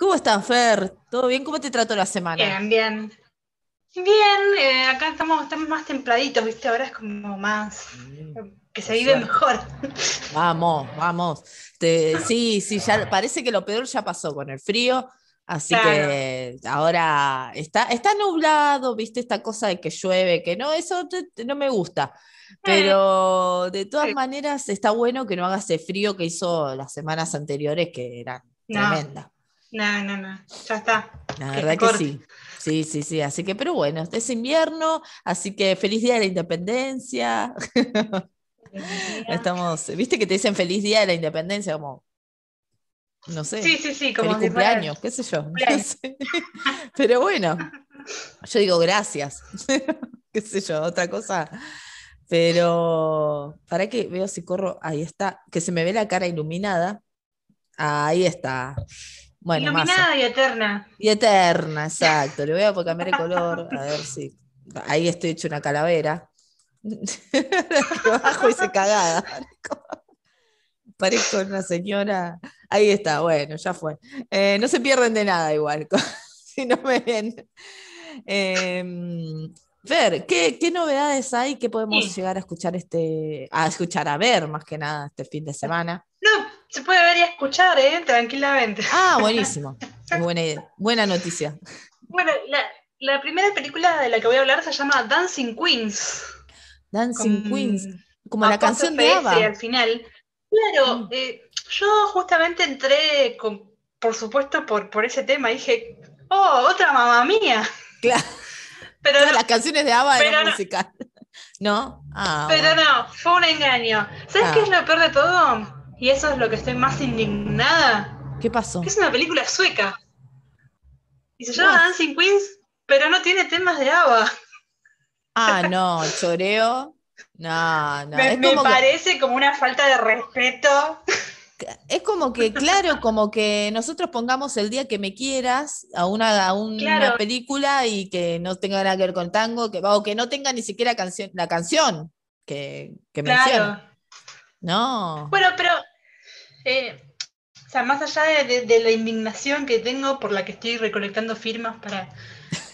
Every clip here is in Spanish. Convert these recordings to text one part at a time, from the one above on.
¿Cómo estás, Fer? ¿Todo bien? ¿Cómo te trató la semana? Bien, bien. Bien, eh, acá estamos, estamos más templaditos, ¿viste? Ahora es como más. que se vive mejor. Vamos, vamos. sí, sí, ya parece que lo peor ya pasó con el frío. Así que ahora está, está nublado, viste esta cosa de que llueve, que no, eso no me gusta. Pero de todas maneras está bueno que no haga ese frío que hizo las semanas anteriores, que eran tremenda. No, no, no, ya está. La verdad que sí. Sí, sí, sí. Así que, pero bueno, es invierno, así que feliz día de la independencia. Estamos, viste que te dicen feliz día de la independencia, como, no sé. Sí, sí, sí, como feliz cumpleaños, qué sé yo. Pero bueno, yo digo gracias, qué sé yo, otra cosa. Pero, ¿para qué? Veo si corro, ahí está, que se me ve la cara iluminada. Ahí está. Bueno, Iluminada y eterna. Y eterna, exacto. Le voy a cambiar el color, a ver si. Ahí estoy hecho una calavera. bajo y se cagada. Parezco una señora. Ahí está, bueno, ya fue. Eh, no se pierden de nada igual, si no me ven. Eh, Ver, ¿qué, novedades hay que podemos llegar a escuchar este, a escuchar, a ver más que nada este fin de semana? No, se puede ver y escuchar, ¿eh? tranquilamente. Ah, buenísimo. buena, buena noticia. Bueno, la, primera película de la que voy a hablar se llama Dancing Queens. Dancing Queens, como la canción de Ava. al final. Claro, mm. eh, yo justamente entré, con, por supuesto, por, por ese tema, dije, oh, otra mamá mía. Claro. Pero las canciones de Ava eran no, musical. ¿No? Ah, pero no, fue un engaño. ¿Sabes ah. qué es lo peor de todo? Y eso es lo que estoy más indignada. ¿Qué pasó? Que es una película sueca. Y se llama Dancing Queens, pero no tiene temas de Ava. Ah, no, choreo. No, no. Me, me parece como una falta de respeto es como que, claro, como que nosotros pongamos el día que me quieras a una, una película y que no tenga nada que ver con tango, que, o que no tenga ni siquiera canción, la canción que, que claro. No. Bueno, pero, eh, o sea, más allá de, la indignación que tengo por la que estoy recolectando firmas para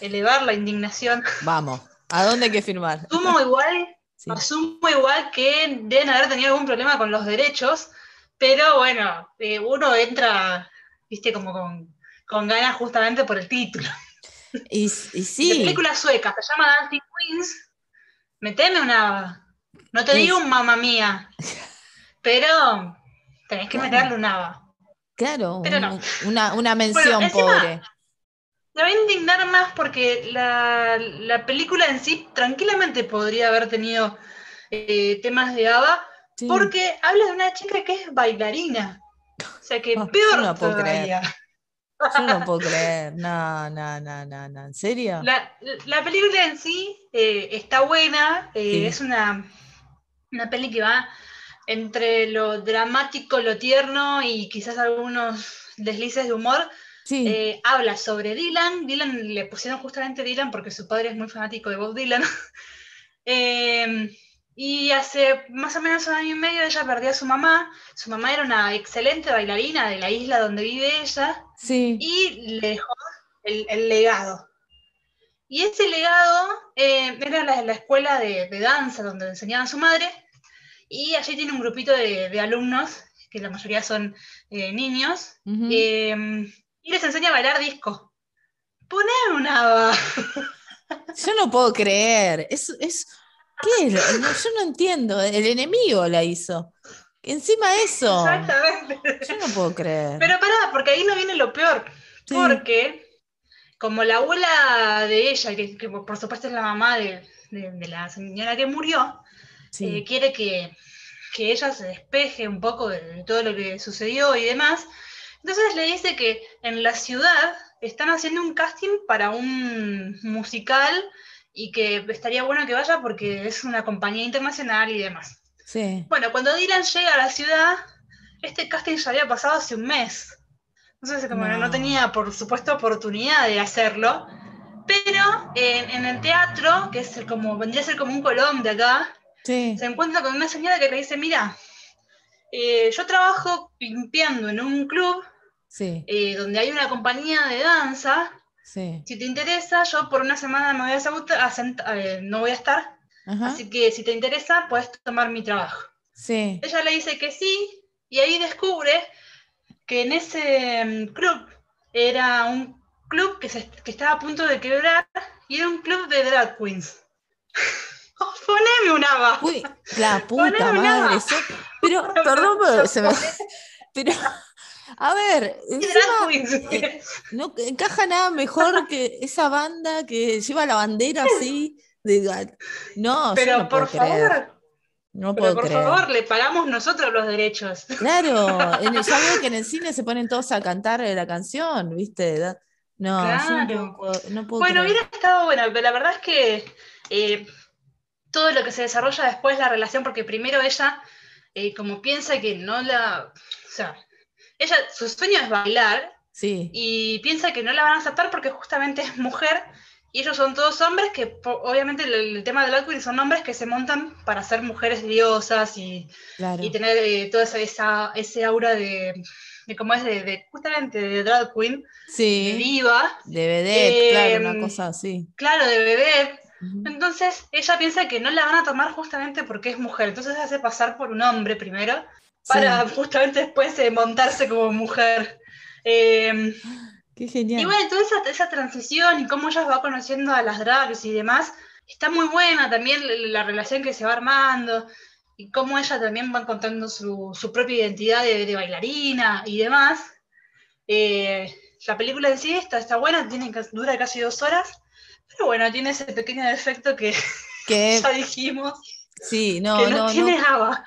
elevar la indignación. Vamos, ¿a dónde hay que firmar? Asumo igual, asumo igual que deben haber tenido algún problema con los derechos pero bueno, eh, uno entra, viste, como con, ganas justamente por el título. Y, sí. La película sueca, se llama Dancing Queens. Meteme una. No te digo un mamá mía, pero tenés que meterle un ava. Claro, una, mención pobre. Me voy a indignar más porque la, película en sí tranquilamente podría haber tenido eh, temas de Ava, porque habla de una chica que es bailarina. O sea que peor no puedo Creer. Yo no puedo creer, no, no, no, no, no, ¿en serio? La, película en sí eh, está buena, eh, es una, una peli que va entre lo dramático, lo tierno y quizás algunos deslices de humor. Eh, habla sobre Dylan, Dylan le pusieron justamente Dylan porque su padre es muy fanático de Bob Dylan. Y hace más o menos un año y medio ella perdió a su mamá. Su mamá era una excelente bailarina de la isla donde vive ella. Sí. Y le dejó el, legado. Y ese legado eh, era la, la escuela de, danza donde enseñaba a su madre. Y allí tiene un grupito de, alumnos, que la mayoría son eh, niños. Em, y les enseña a bailar disco. Poner una... Yo no puedo creer. Es, es ¿Qué? yo no entiendo. El enemigo la hizo. Encima eso. Exactamente. Yo no puedo creer. Pero pará, porque ahí no viene lo peor. Porque, como la abuela de ella, que, por supuesto es la mamá de, la señora que murió, eh, quiere que, ella se despeje un poco de todo lo que sucedió y demás. Entonces le dice que en la ciudad están haciendo un casting para un musical y que estaría bueno que vaya porque es una compañía internacional y demás. Sí. Bueno, cuando Dylan llega a la ciudad, este casting ya había pasado hace un mes. Entonces, como no. tenía, por supuesto, oportunidad de hacerlo. Pero en, el teatro, que es como, vendría a ser como un colón de acá, se encuentra con una señora que le dice, mira, eh, yo trabajo limpiando en un club eh, donde hay una compañía de danza. Si te interesa, yo por una semana me voy a eh, no voy a estar. Así que si te interesa, puedes tomar mi trabajo. Ella le dice que sí, y ahí descubre que en ese mm, club era un club que, se, que estaba a punto de quebrar y era un club de drag queens. Poneme un. Uy, la puta madre. pero, perdón, pero, a ver, eh, no encaja nada mejor que esa banda que lleva la bandera así. De, no, pero no por favor. No puedo por favor, le pagamos nosotros los derechos. Claro, en el, ya veo que en el cine se ponen todos a cantar la canción, ¿viste? No, no, puedo, Bueno, hubiera estado bueno, pero la verdad es que eh, todo lo que se desarrolla después, la relación, porque primero ella, eh, como piensa que no la. O sea, ella, su sueño es bailar. Sí. Y piensa que no la van a aceptar porque justamente es mujer y ellos son todos hombres que, obviamente, el, tema del drag son hombres que se montan para ser mujeres diosas y, y tener eh, toda esa, ese aura de, de cómo es de, justamente de drag queen, sí. de diva. De vedette, claro, una em, cosa así. Claro, de vedette. Entonces ella piensa que no la van a tomar justamente porque es mujer, entonces se hace pasar por un hombre primero para justamente después eh, montarse como mujer. Eh, Qué genial. Y bueno, toda esa, esa, transición y cómo ella va conociendo a las drags y demás, está muy buena también la, relación que se va armando y cómo ella también va encontrando su, su propia identidad de, bailarina y demás. Eh, la película en sí está, está buena, tiene, dura casi dos horas, pero bueno, tiene ese pequeño defecto que, ya dijimos. Sí, no, que no, tiene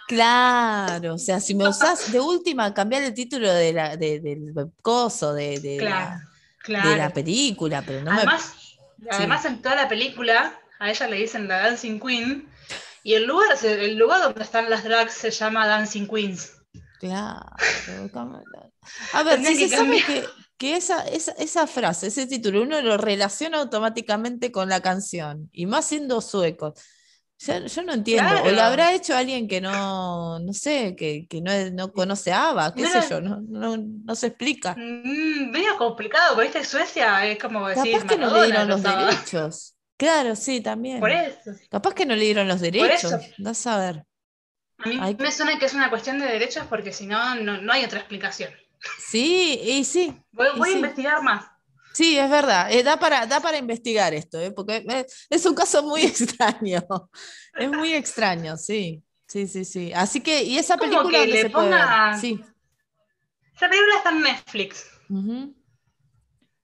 Claro, o sea, si me usás de última, cambiar el título de la, de, del coso, de, de, la, de la película, pero no además, Además, en toda la película, a ella le dicen la Dancing Queen, y el lugar, el lugar donde están las drags se llama Dancing Queens. Claro, a ver, si se sabe que, que esa, esa, esa, frase, ese título, uno lo relaciona automáticamente con la canción, y más siendo sueco. Yo, no entiendo. O lo habrá hecho alguien que no, no sé, que, que no, no, conoce ABBA, qué sé yo, no, no, no, se explica. Mm, medio complicado, porque viste Suecia es como decir. Capaz que no le dieron los derechos. Claro, sí, también. Por eso. Capaz que no le dieron los derechos. No saber. A mí me suena que es una cuestión de derechos porque si no, no hay otra explicación. Sí, y sí. Voy, a investigar más. Sí, es verdad, eh, da, para, da para investigar esto, eh, porque es un caso muy extraño, es muy extraño, sí, sí, sí, sí. Así que, y esa película que le se ponga... Sí. Esa película está en Netflix.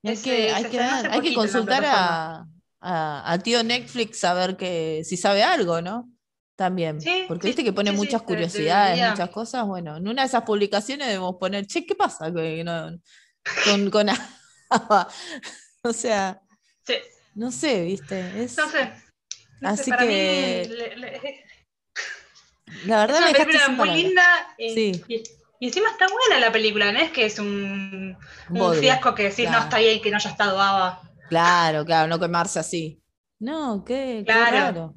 hay, que, hay, que, consultar a, a, tío Netflix a ver que, si sabe algo, ¿no? También, porque viste que pone muchas curiosidades, muchas cosas. Bueno, en una de esas publicaciones debemos poner, che, ¿qué pasa con, con o sea, no sé, viste. no sé. Así que. La verdad es una película muy linda. Eh, y, encima está buena la película, no es que es un, fiasco que decís no está ahí que no haya estado Ava. Claro, claro, no quemarse así. No, qué, claro.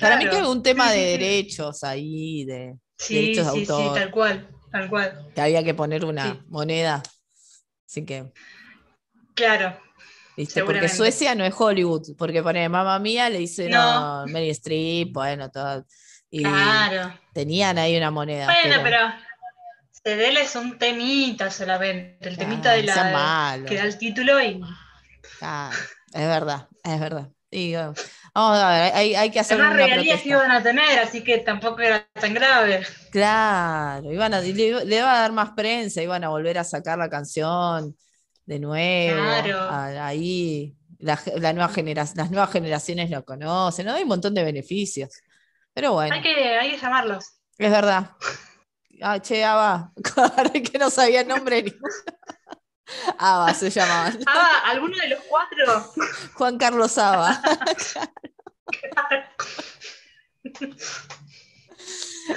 Para mí que es un tema de derechos ahí, de derechos de autor. Sí, tal cual, tal cual. Que había que poner una moneda. Así que. Claro. Porque Suecia no es Hollywood, porque pone mamá mía, le dice no, Mary Streep, bueno, todo. Y claro. tenían ahí una moneda. Bueno, pero, pero es un temita solamente, el temita de la que da el título y. Claro, es verdad, es verdad. vamos a ver, hay, hay que hacer una regalías que iban a tener, así que tampoco era tan grave. Claro, iban a, le, le, iba a dar más prensa, iban a volver a sacar la canción de nuevo. ahí la, nueva las nuevas generaciones lo conocen, ¿no? Hay un montón de beneficios. Pero bueno. Hay que, hay que llamarlos. Es verdad. Ah, che, Ava, que no sabía el nombre ni. Ava se llamaban. Ava, ¿alguno de los cuatro? Juan Carlos Ava.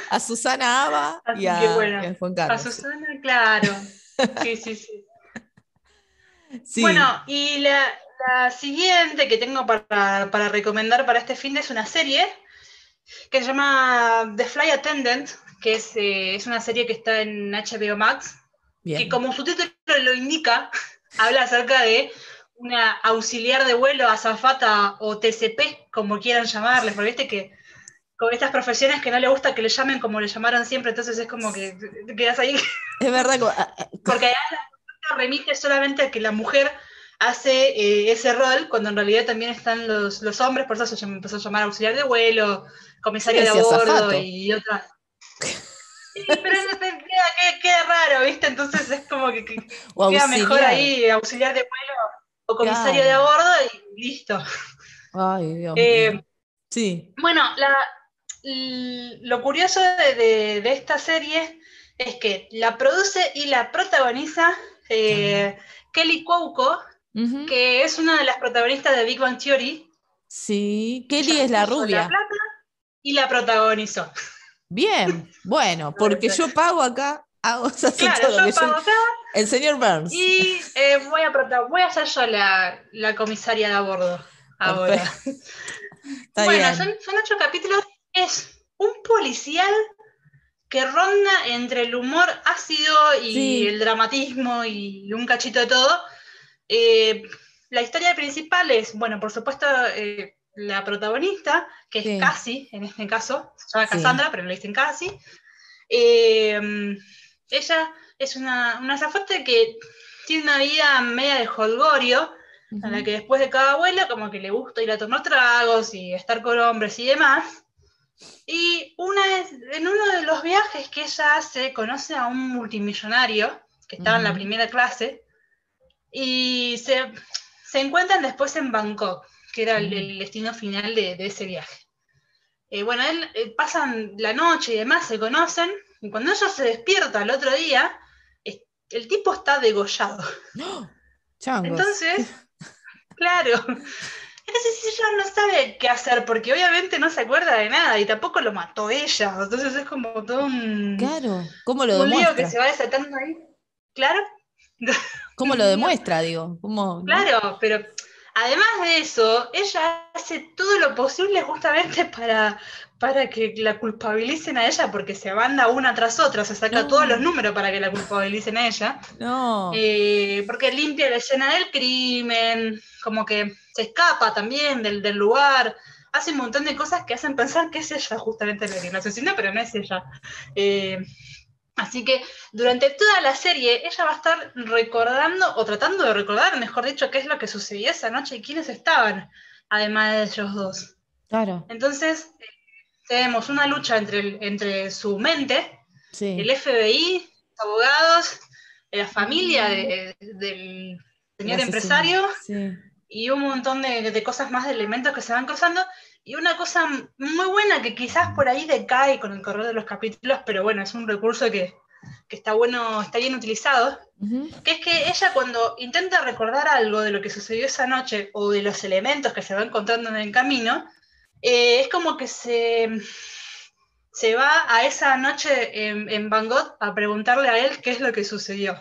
a Susana Ava y a, Juan Carlos. A Susana, claro. Sí, sí, sí. Bueno, y la, siguiente que tengo para, recomendar para este fin de es una serie que se llama The Fly Attendant, que es, eh, es una serie que está en HBO Max. que como su título lo indica, habla acerca de una auxiliar de vuelo, azafata o TCP, como quieran llamarle, porque viste que con estas profesiones que no le gusta que le llamen como le llamaron siempre, entonces es como que quedas ahí. Es verdad. Ah, ah, porque la remite solamente a que la mujer hace eh, ese rol, cuando en realidad también están los, los hombres, por eso se empezó a llamar auxiliar de vuelo, comisario de a bordo y otras. Sí, pero queda, queda, raro, ¿viste? Entonces es como que, queda mejor ahí auxiliar de vuelo o comisario de a bordo y listo. Ay, Dios eh, mío. Sí. Bueno, la, lo curioso de, de, esta serie es que la produce y la protagoniza eh, Kelly Cuoco, que es una de las protagonistas de Big Bang Theory. Sí, Kelly es la rubia. y la protagonizó. Bien, bueno, porque yo pago acá, hago claro, yo pago acá. El señor Burns. Y eh, voy, a voy a ser yo la, la comisaria de a bordo ahora. bueno, son, son, ocho capítulos. Es un policial que ronda entre el humor ácido y el dramatismo y un cachito de todo. Eh, la historia principal es, bueno, por supuesto, eh, la protagonista, que es Cassie, en este caso, se llama Cassandra, pero le dicen Cassie. Eh, ella es una, una zafate que tiene una vida media de holgorio, a la que después de cada vuelo como que le gusta ir a tomar tragos y estar con hombres y demás. Y una en uno de los viajes que ella hace, conoce a un multimillonario que estaba en la primera clase y se, encuentran después en Bangkok, que era el, destino final de, ese viaje. Eh, bueno, él, eh, pasan la noche y demás, se conocen, y cuando ella se despierta el otro día, el tipo está degollado. Entonces, claro, entonces ella no sabe qué hacer, porque obviamente no se acuerda de nada y tampoco lo mató ella. Entonces es como todo un. Claro, ¿cómo lo un lío que se va desatando ahí. Claro. ¿Cómo lo demuestra, digo? ¿Cómo, claro, pero además de eso, ella hace todo lo posible justamente para, para que la culpabilicen a ella, porque se banda una tras otra, se saca todos los números para que la culpabilicen a ella. No. Eh, porque limpia la escena del crimen, como que se escapa también del, lugar, hace un montón de cosas que hacen pensar que es ella justamente la que la asesina, pero no es ella. Eh, así que durante toda la serie ella va a estar recordando, o tratando de recordar, mejor dicho, qué es lo que sucedió esa noche y quiénes estaban, además de ellos dos. Claro. Entonces, tenemos una lucha entre, entre su mente, el FBI, abogados, la familia del señor empresario, sí y un montón de, cosas más, de elementos que se van cruzando. Y una cosa muy buena que quizás por ahí decae con el correr de los capítulos, pero bueno, es un recurso que, está bueno, está bien utilizado, que es que ella cuando intenta recordar algo de lo que sucedió esa noche o de los elementos que se va encontrando en el camino, eh, es como que se, se va a esa noche en, en Van Gogh a preguntarle a él qué es lo que sucedió.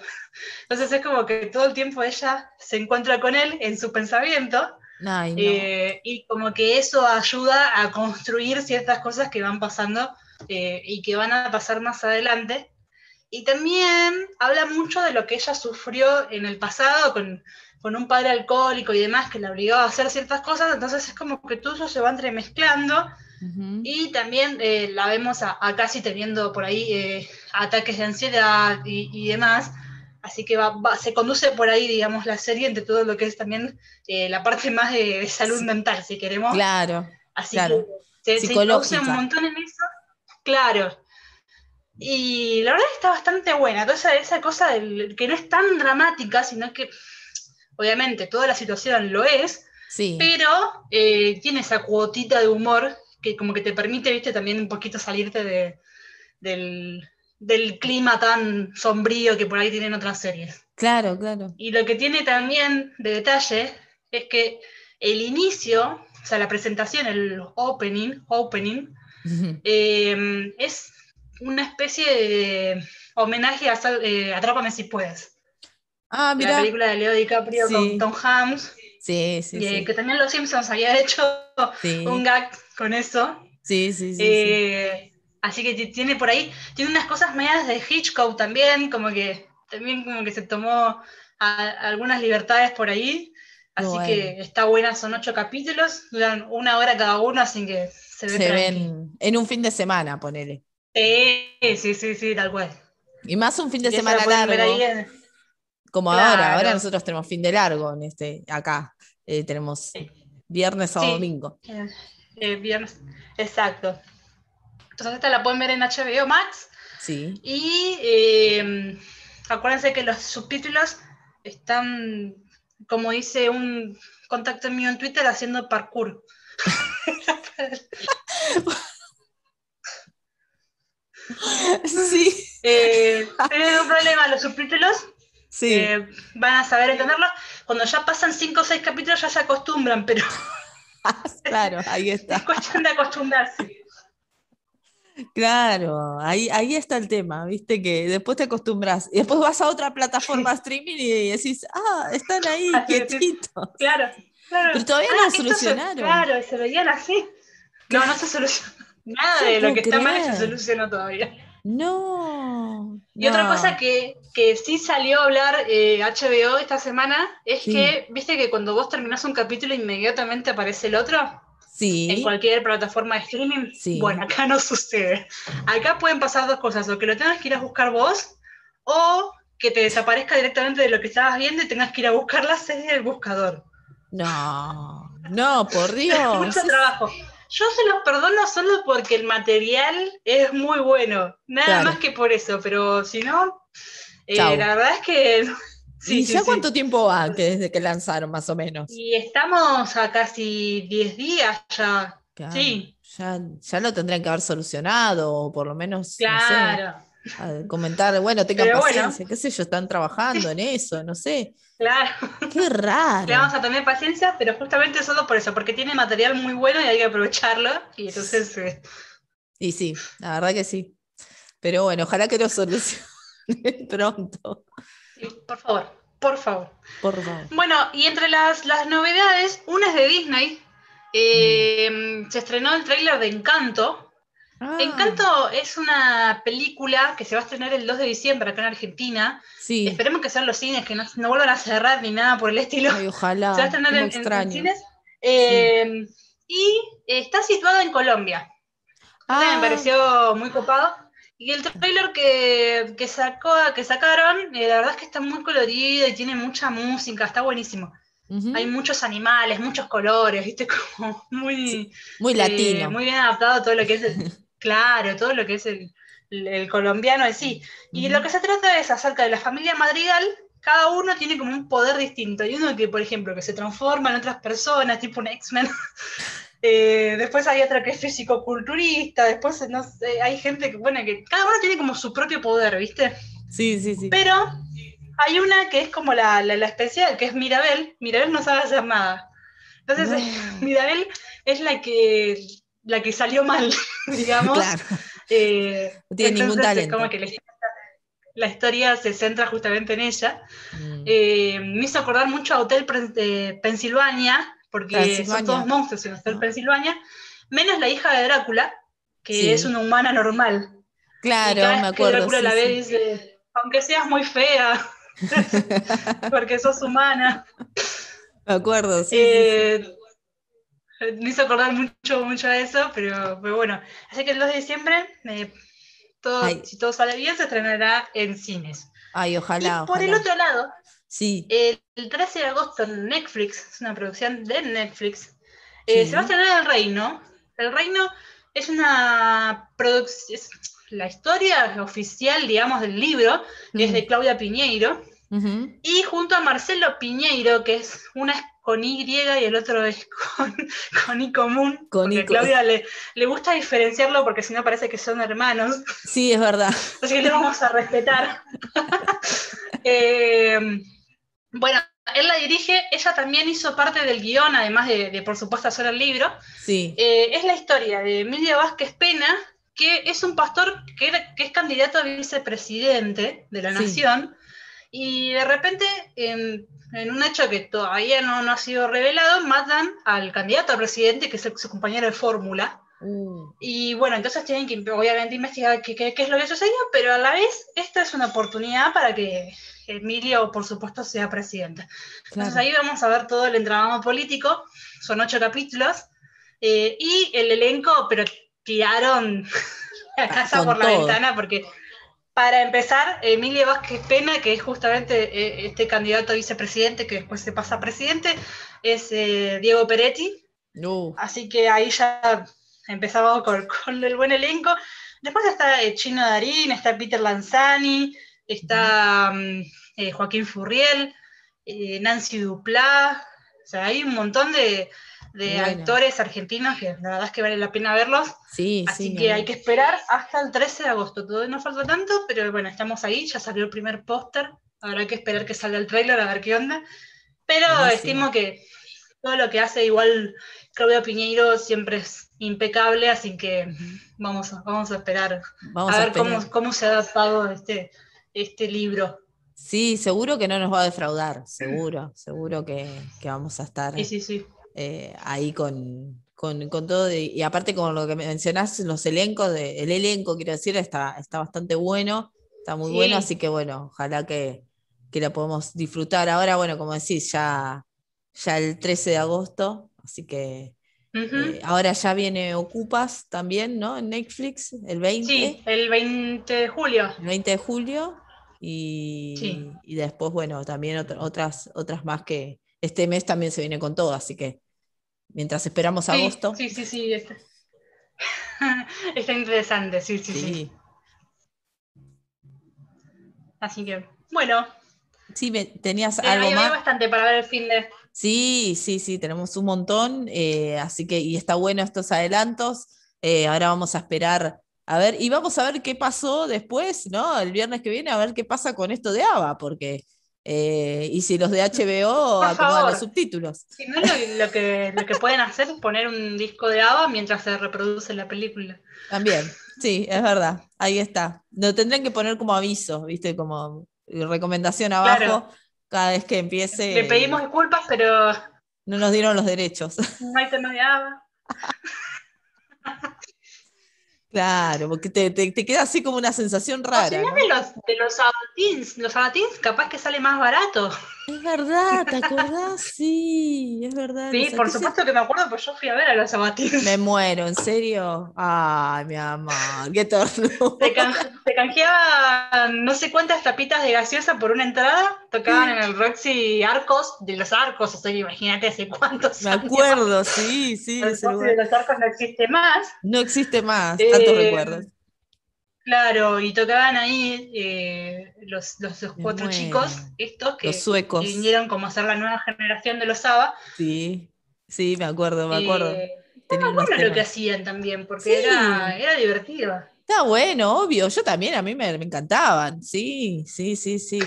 Entonces es como que todo el tiempo ella se encuentra con él en su pensamiento eh, y como que eso ayuda a construir ciertas cosas que van pasando eh, y que van a pasar más adelante. Y también habla mucho de lo que ella sufrió en el pasado con, con un padre alcohólico y demás que la obligó a hacer ciertas cosas, entonces es como que todo eso se va entremezclando y también eh, la vemos a, casi teniendo por ahí ataques de ansiedad y, demás. Así que va, se conduce por ahí, digamos, la serie entre todo lo que es también eh, la parte más de, salud mental, si queremos. Claro. Así que se, se un montón en eso. Claro. Y la verdad está bastante buena. Toda esa, esa cosa del, que no es tan dramática, sino que, obviamente, toda la situación lo es, sí. pero tiene esa cuotita de humor que como que te permite, viste, también un poquito salirte de, del, clima tan sombrío que por ahí tienen otras series. Claro, claro. Y lo que tiene también de detalle es que el inicio, o sea, la presentación, el opening, opening em, es una especie de homenaje a eh, Atrápame si puedes. Ah, mira. La película de Leo DiCaprio con Tom Hanks. Sí, sí, sí. Que también Los Simpsons había hecho un gag con eso. Sí, sí, sí, eh, Así que tiene por ahí, tiene unas cosas medias de Hitchcock también, como que también como que se tomó algunas libertades por ahí. Así que está buena, son ocho capítulos, duran una hora cada uno, así que se, ve se ven en un fin de semana, ponele. Sí, sí, sí, sí, tal cual. Y más un fin de semana largo. Como ahora, ahora nosotros tenemos fin de largo en este, acá. Eh, tenemos viernes o domingo. Eh, eh, viernes, exacto. Entonces esta la pueden ver en HBO Max. Sí. Y acuérdense que los subtítulos están, como dice un contacto mío en Twitter, haciendo parkour. sí. Eh, un problema los subtítulos. Sí. Eh, van a saber entenderlo. Cuando ya pasan cinco o seis capítulos ya se acostumbran, pero. claro, ahí está. Es cuestión de acostumbrarse. Claro, ahí, ahí está el tema, viste que después te acostumbras y después vas a otra plataforma streaming y decís, ah, están ahí quietitos. Claro, claro. Pero todavía no lo ah, solucionaron. claro, se veían así. No, no se solucionó. Nada de lo que está mal se solucionó todavía. No. Y otra cosa que, que, sí salió a hablar HBO eh, esta semana es que, viste que cuando vos terminás un capítulo inmediatamente aparece el otro. Sí. En cualquier plataforma de streaming. Sí. Bueno, acá no sucede. Acá pueden pasar dos cosas, o que lo tengas que ir a buscar vos, o que te desaparezca directamente de lo que estabas viendo y tengas que ir a buscar la serie del buscador. No, no, por Dios. Mucho trabajo. Yo se los perdono solo porque el material es muy bueno, nada más que por eso, pero si no, eh, la verdad es que... ¿Y ya cuánto tiempo va que desde que lanzaron, más o menos? Y estamos a casi 10 días ya. sí. Ya, ya lo tendrían que haber solucionado, o por lo menos. Claro comentar, bueno, tengan paciencia, qué sé yo, están trabajando en eso, no sé. Claro. Qué raro. Le vamos a tener paciencia, pero justamente solo por eso, porque tiene material muy bueno y hay que aprovecharlo. Y entonces. Eh, y sí, la verdad que sí. Pero bueno, ojalá que lo solucione pronto. Por favor, por favor. Por favor. Bueno, y entre las, las novedades, una es de Disney. Eh, mm. Se estrenó el tráiler de Encanto, Ah. Encanto es una película que se va a estrenar el 2 de diciembre acá en Argentina. Sí. Esperemos que sean los cines, que no, vuelvan a cerrar ni nada por el estilo. ojalá. Se va a estrenar en, cines. Eh, y está situada en Colombia. Me ah. pareció muy copado. Y el trailer que, sacó, que sacaron, eh, la verdad es que está muy colorido y tiene mucha música, está buenísimo. Hay muchos animales, muchos colores, ¿viste? Como muy. muy latino. Eh, muy bien adaptado a todo lo que es Claro, todo lo que es el, colombiano en sí. Y lo que se trata es acerca de la familia Madrigal, cada uno tiene como un poder distinto. Hay uno que, por ejemplo, que se transforma en otras personas, tipo un X-Men. Eh, después hay otra que es físico-culturista. Después, no sé, hay gente que, bueno, que cada uno tiene como su propio poder, ¿viste? Sí, sí, sí. Pero hay una que es como la, especial, que es Mirabel. Mirabel no sabe hacer nada. Entonces, Mirabel es la que la que salió mal, digamos. Claro. Eh, no tiene ningún talento. Como que la, historia se centra justamente en ella. Mm. Eh, me hizo acordar mucho a Hotel Pensilvania, porque son todos monstruos en Hotel Pensilvania, menos la hija de Drácula, que es una humana normal. Claro, me acuerdo. Drácula la ve y dice, aunque seas muy fea, porque sos humana. Me acuerdo, sí. Eh, me hizo acordar mucho, mucho a eso, pero, bueno. Así que el 2 de diciembre, eh, todo, si todo sale bien, se estrenará en cines. Ay, ojalá. Y por el otro lado, sí. el, 13 de agosto en Netflix, es una producción de Netflix, eh, se va a estrenar El Reino. El Reino es una producción, la historia oficial, digamos, del libro, es de Claudia Piñeiro. Y junto a Marcelo Piñeiro, que es una con Y y el otro es con, con I común. Con porque Claudia le, le, gusta diferenciarlo porque si no parece que son hermanos. Sí, es verdad. Así que le vamos a respetar. Eh, bueno, él la dirige, ella también hizo parte del guion, además de, por supuesto hacer el libro. Sí. Eh, es la historia de Emilia Vázquez Pena, que es un pastor que, que es candidato a vicepresidente de la nación, y de repente en un hecho que todavía no, no, ha sido revelado, matan al candidato a presidente, que es su compañero de fórmula. Uh. Y bueno, entonces tienen que obviamente investigar qué, qué, es lo que sucedió, pero a la vez esta es una oportunidad para que Emilio, por supuesto, sea presidente. Entonces ahí vamos a ver todo el entramado político, son ocho capítulos, eh, y el elenco, pero tiraron la casa por la ventana porque para empezar, Emilio Vázquez Pena, que es justamente eh, este candidato a vicepresidente que después se pasa a presidente, es eh, Diego Peretti. Así que ahí ya empezamos con, el buen elenco. Después está eh, Chino Darín, está Peter Lanzani, está mm, Joaquín Furriel, Nancy Duplá. O sea, hay un montón de, de actores argentinos que la verdad es que vale la pena verlos. Sí, Así que hay que esperar hasta el 13 de agosto. Todavía no falta tanto, pero bueno, estamos ahí, ya salió el primer póster. Habrá que esperar que salga el trailer a ver qué onda. Pero estimo que todo lo que hace igual Claudio Piñeiro siempre es impecable, así que vamos a, vamos a esperar a ver Cómo, cómo se ha adaptado este, este libro. Sí, seguro que no nos va a defraudar, seguro, seguro que, que vamos a estar sí, sí, sí. Eh, ahí con, todo, y aparte con lo que mencionás, los elencos, de, el elenco, quiero decir, está, está bastante bueno, está muy bueno, así que bueno, ojalá que, que la podamos disfrutar. Ahora, bueno, como decís, ya, ya el 13 de agosto, así que eh, ahora ya viene Ocupas también, ¿no? En Netflix, el 20. Sí, el 20 de julio. El 20 de julio. Y, y después, bueno, también otras, otras más que, este mes también se viene con todo, así que mientras esperamos agosto. Sí, sí, sí. Está, está interesante, sí, sí, sí, Así que, bueno. Sí, tenías eh, algo más. Hay bastante para ver el fin de. Sí, sí, sí, tenemos un montón, eh, así que, y está bueno estos adelantos. Eh, ahora vamos a esperar a ver, y vamos a ver qué pasó después, ¿no? El viernes que viene, a ver qué pasa con esto de ABA, porque eh, y si los de HBO acomodan los subtítulos. Si no, lo, que, lo que pueden hacer es poner un disco de ABBA mientras se reproduce la película. También, sí, es verdad. Ahí está. Lo tendrían que poner como aviso, ¿viste? Como recomendación abajo cada vez que empiece. Le pedimos disculpas, pero. No nos dieron los derechos. No hay tema de ABBA. Claro, porque te, te, queda así como una sensación rara. de los, de los sabatins, los sabatins capaz que sale más barato. Es verdad, ¿te acordás? Sí, es verdad. Sí, por supuesto que me acuerdo, pues yo fui a ver a los sabatins. Me muero, ¿en serio? Ay, mi amor, qué torno. Te, canjeaban no sé cuántas tapitas de gaseosa por una entrada, tocaban en el Roxy Arcos, de los Arcos, o sea, imagínate hace cuántos Me acuerdo, sí, sí. El de los Arcos no existe más. No existe más, tantos eh, recuerdos. Claro, y tocaban ahí eh, los, cuatro chicos, estos que, vinieron como a ser la nueva generación de los ABBA. Sí, sí, me acuerdo, me acuerdo. Eh, me lo que hacían también, porque era, era divertido. Está bueno, obvio, yo también, a mí me, encantaban, sí, sí, sí, sí.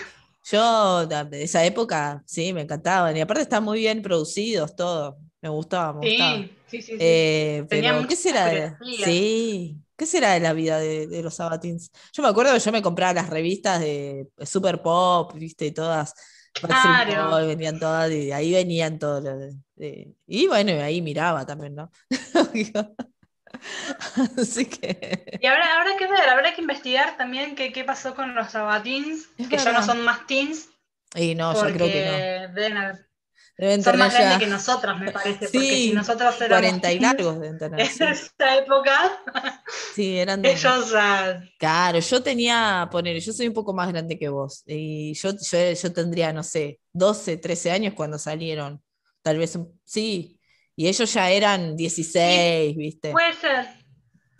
Yo de esa época, sí, me encantaban. Y aparte están muy bien producidos todos. Me gustaba, me gustaba. Sí, sí, sí. Eh, pero, ¿qué será? Sí, ¿Qué será de la vida de, los Sabatins? Yo me acuerdo que yo me compraba las revistas de Super Pop, viste, todas. Claro. venían todas, y ahí venían todos. y bueno, ahí miraba también, ¿no? Así que. Y habrá, habrá, que ver, habrá que investigar también qué, qué pasó con los Sabatins, que ya no son más teens. Y no, yo creo que no. Son más grandes que nosotros, me parece, porque si nosotros éramos 40 y largos de tener. En esa época, sí, eran ellos... Claro, yo tenía, poner, yo soy un poco más grande que vos, y yo, yo, tendría, no sé, 12, 13 años cuando salieron, tal vez, sí, y ellos ya eran 16, ¿viste? Puede ser.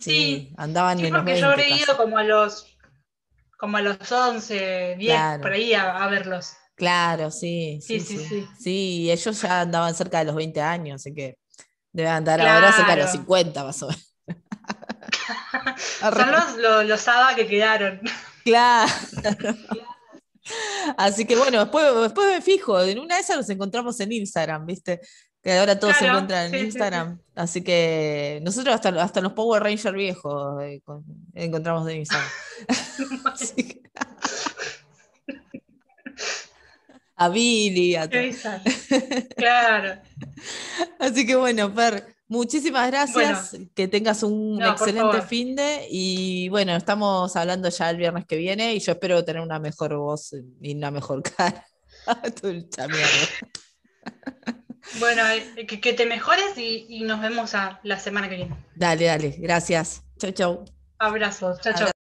Sí, andaban sí, en porque yo habría ido como a los como a los 11, 10, por ahí a verlos. Claro, sí. Sí sí, sí sí, ellos ya andaban cerca de los 20 años, así que deben andar ahora cerca de los 50 más o menos. Son los, los, que quedaron. Claro. Así que bueno, después, después me fijo, en una de esas nos encontramos en Instagram, ¿viste? Que ahora todos se encuentran en Instagram. Así que nosotros hasta, hasta los Power Rangers viejos eh, encontramos en Instagram. Así que a Billy, a Claro. Así que bueno, Per, Muchísimas gracias, que tengas un excelente fin de y bueno, estamos hablando ya el viernes que viene y yo espero tener una mejor voz y una mejor cara. bueno, eh, que, te mejores y, y, nos vemos a la semana que viene. Dale, dale, gracias. Chau, chau. Abrazos, chau, chau.